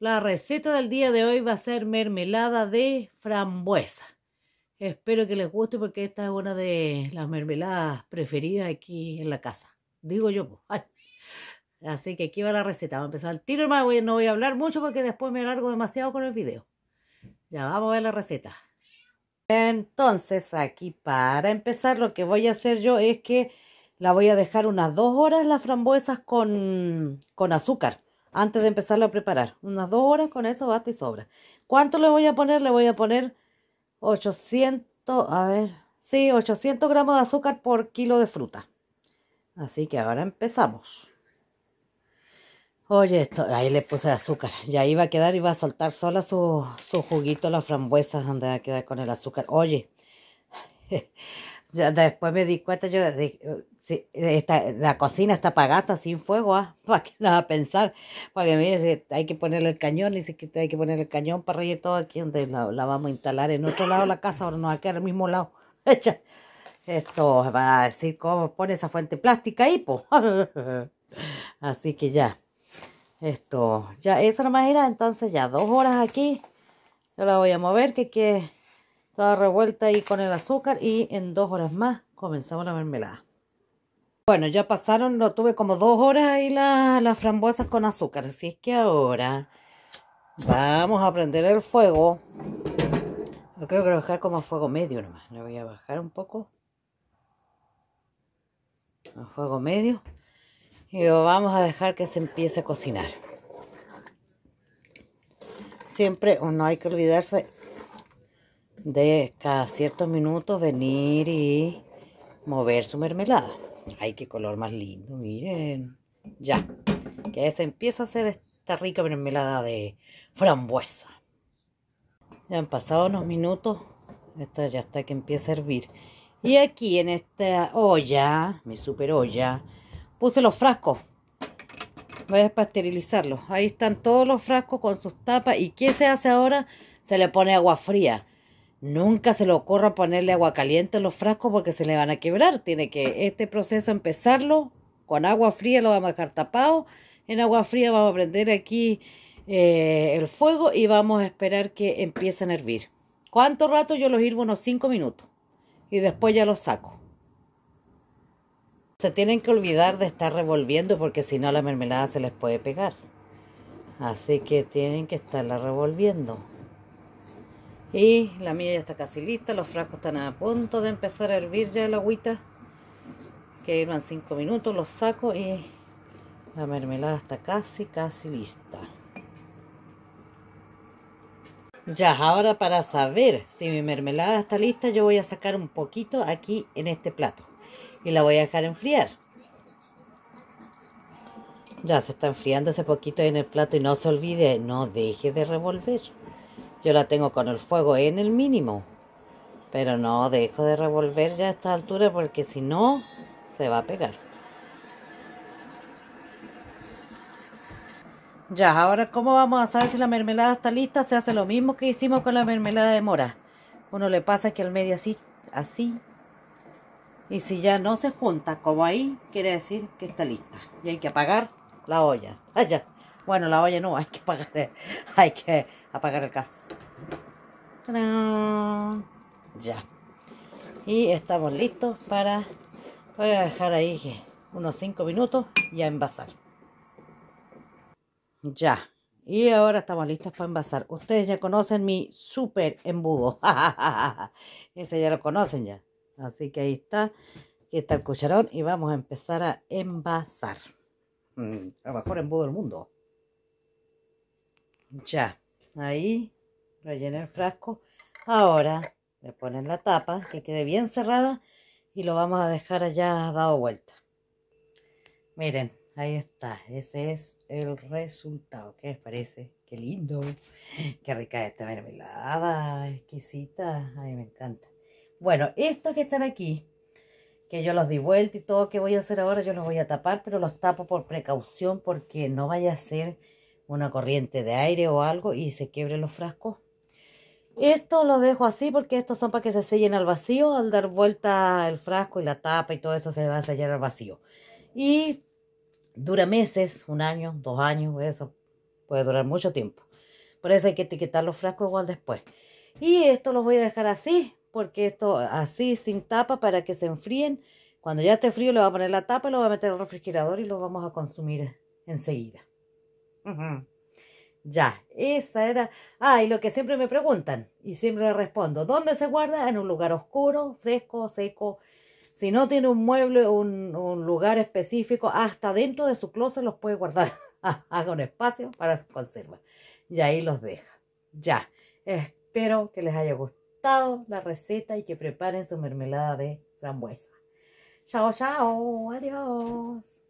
La receta del día de hoy va a ser mermelada de frambuesa. Espero que les guste porque esta es una de las mermeladas preferidas aquí en la casa. Digo yo. Así que aquí va la receta. Vamos a empezar el tiro, hermano. No voy a hablar mucho porque después me largo demasiado con el video. Ya vamos a ver la receta. Entonces, aquí para empezar, lo que voy a hacer yo es que la voy a dejar unas dos horas las frambuesas con, con azúcar antes de empezarlo a preparar. Unas dos horas con eso basta y sobra. ¿Cuánto le voy a poner? Le voy a poner 800, a ver, sí, 800 gramos de azúcar por kilo de fruta. Así que ahora empezamos. Oye, esto, ahí le puse azúcar. Ya iba a quedar, iba a soltar sola su, su juguito, las frambuesas, donde va a quedar con el azúcar. Oye, ya después me di cuenta yo de, Sí, la cocina está apagada sin fuego, ¿ah? ¿Para qué nada pensar? Porque mire, hay que ponerle el cañón, dice que hay que ponerle el cañón para reír todo aquí donde la, vamos a instalar en otro lado de la casa, ahora no va a quedar al mismo lado. Esto va a decir cómo pone esa fuente plástica ahí, pues. Así que ya. Esto, ya, eso nomás era, entonces ya dos horas aquí. Yo la voy a mover, que quede toda revuelta ahí con el azúcar y en dos horas más comenzamos la mermelada. Bueno, ya pasaron, lo tuve como dos horas ahí las frambuesas con azúcar. Así es que ahora vamos a prender el fuego. Yo creo que lo voy a dejar como a fuego medio nomás. Le voy a bajar un poco. A fuego medio. Y lo vamos a dejar que se empiece a cocinar. Siempre no hay que olvidarse de cada ciertos minutos venir y mover su mermelada. Ay, qué color más lindo, miren. Ya, que se empieza a hacer esta rica mermelada de frambuesa. Ya han pasado unos minutos. Esta ya está que empieza a hervir. Y aquí en esta olla, mi super olla, puse los frascos. Voy a esterilizarlos. Ahí están todos los frascos con sus tapas. ¿Y qué se hace ahora? Se le pone agua fría. Nunca se le ocurra ponerle agua caliente en los frascos porque se le van a quebrar. Tiene que este proceso empezarlo con agua fría, lo vamos a dejar tapado. En agua fría vamos a prender aquí eh, el fuego y vamos a esperar que empiecen a hervir. ¿Cuánto rato? Yo los hirvo unos 5 minutos y después ya los saco. Se tienen que olvidar de estar revolviendo porque si no la mermelada se les puede pegar. Así que tienen que estarla revolviendo. Y la mía ya está casi lista, los frascos están a punto de empezar a hervir ya el agüita. Que irán 5 minutos, los saco y la mermelada está casi, casi lista. Ya, ahora para saber si mi mermelada está lista, yo voy a sacar un poquito aquí en este plato. Y la voy a dejar enfriar. Ya se está enfriando ese poquito en el plato y no se olvide, no deje de revolver. Yo la tengo con el fuego en el mínimo. Pero no dejo de revolver ya a esta altura porque si no, se va a pegar. Ya, ahora ¿cómo vamos a saber si la mermelada está lista? Se hace lo mismo que hicimos con la mermelada de mora. Uno le pasa aquí al medio así, así. Y si ya no se junta como ahí, quiere decir que está lista. Y hay que apagar la olla. Allá. Bueno, la olla no, hay que apagar, hay que apagar el gas. Ya. Y estamos listos para... Voy a dejar ahí unos 5 minutos y a envasar. Ya. Y ahora estamos listos para envasar. Ustedes ya conocen mi super embudo. Ese ya lo conocen ya. Así que ahí está. Aquí está el cucharón y vamos a empezar a envasar. Mm, el mejor embudo del mundo. Ya, ahí rellené el frasco. Ahora le ponen la tapa que quede bien cerrada y lo vamos a dejar allá dado vuelta. Miren, ahí está. Ese es el resultado. ¿Qué les parece? Qué lindo. Qué rica esta mermelada. Exquisita. Ay, me encanta. Bueno, estos que están aquí, que yo los di vuelta y todo que voy a hacer ahora, yo los voy a tapar, pero los tapo por precaución porque no vaya a ser una corriente de aire o algo y se quiebren los frascos. Esto lo dejo así porque estos son para que se sellen al vacío. Al dar vuelta el frasco y la tapa y todo eso se va a sellar al vacío. Y dura meses, un año, dos años, eso. Puede durar mucho tiempo. Por eso hay que etiquetar los frascos igual después. Y esto los voy a dejar así, porque esto así sin tapa para que se enfríen. Cuando ya esté frío le voy a poner la tapa, lo voy a meter al refrigerador y lo vamos a consumir enseguida. Ya, esa era. Ah, y lo que siempre me preguntan, y siempre le respondo, ¿dónde se guarda? En un lugar oscuro, fresco, seco. Si no tiene un mueble, un, un lugar específico, hasta dentro de su closet los puede guardar. Haga un espacio para su conserva. Y ahí los deja. Ya, espero que les haya gustado la receta y que preparen su mermelada de frambuesa. Chao, chao, adiós.